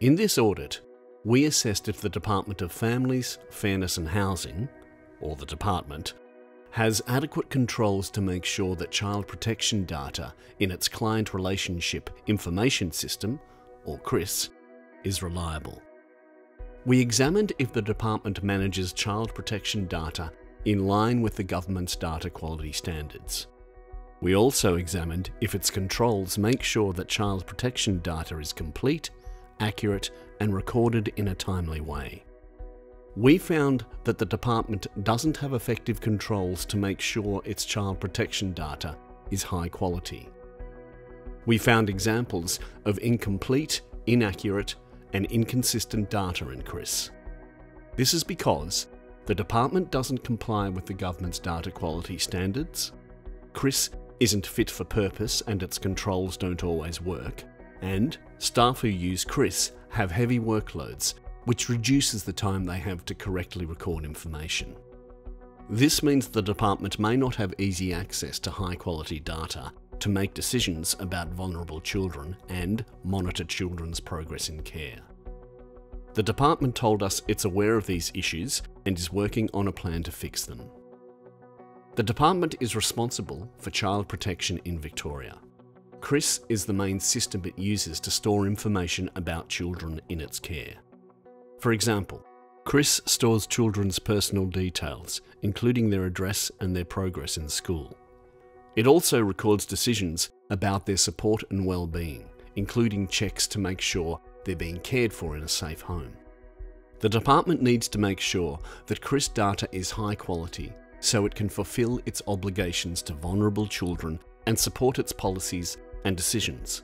In this audit, we assessed if the Department of Families, Fairness and Housing, or the Department, has adequate controls to make sure that child protection data in its Client Relationship Information System, or CRIS, is reliable. We examined if the department manages child protection data in line with the government's data quality standards. We also examined if its controls make sure that child protection data is complete, accurate and recorded in a timely way. We found that the department doesn't have effective controls to make sure its child protection data is high quality. We found examples of incomplete, inaccurate and inconsistent data in CRIS. This is because the department doesn't comply with the government's data quality standards, CRIS isn't fit for purpose and its controls don't always work, and staff who use CRIS have heavy workloads which reduces the time they have to correctly record information. This means the department may not have easy access to high quality data to make decisions about vulnerable children and monitor children's progress in care. The department told us it's aware of these issues and is working on a plan to fix them. The department is responsible for child protection in Victoria. CRIS is the main system it uses to store information about children in its care. For example, CRIS stores children's personal details, including their address and their progress in school. It also records decisions about their support and well-being, including checks to make sure they're being cared for in a safe home. The department needs to make sure that CRIS data is high quality so it can fulfill its obligations to vulnerable children and support its policies and decisions.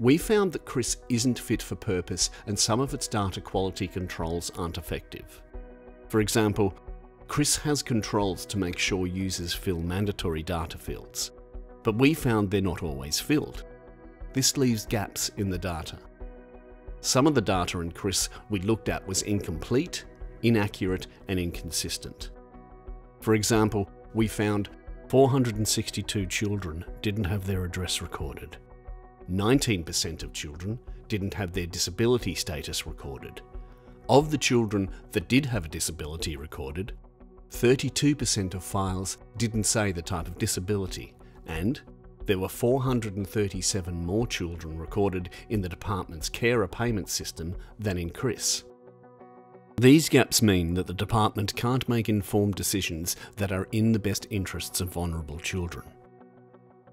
We found that CRIS isn't fit for purpose and some of its data quality controls aren't effective. For example, CRIS has controls to make sure users fill mandatory data fields, but we found they're not always filled. This leaves gaps in the data. Some of the data in CRIS we looked at was incomplete, inaccurate and inconsistent. For example, we found 462 children didn't have their address recorded. 19% of children didn't have their disability status recorded. Of the children that did have a disability recorded, 32% of files didn't say the type of disability, and there were 437 more children recorded in the department's carer payment system than in CRIS. These gaps mean that the department can't make informed decisions that are in the best interests of vulnerable children.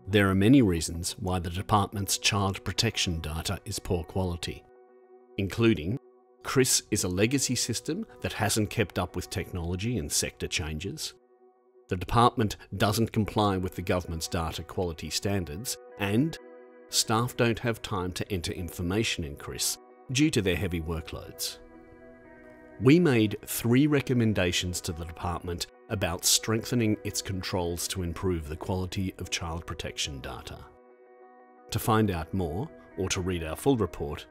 There are many reasons why the department's child protection data is poor quality, including CRIS is a legacy system that hasn't kept up with technology and sector changes. The department doesn't comply with the government's data quality standards and staff don't have time to enter information in CRIS due to their heavy workloads. We made three recommendations to the department about strengthening its controls to improve the quality of child protection data. To find out more, or to read our full report,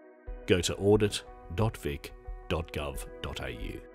go to audit.vic.gov.au.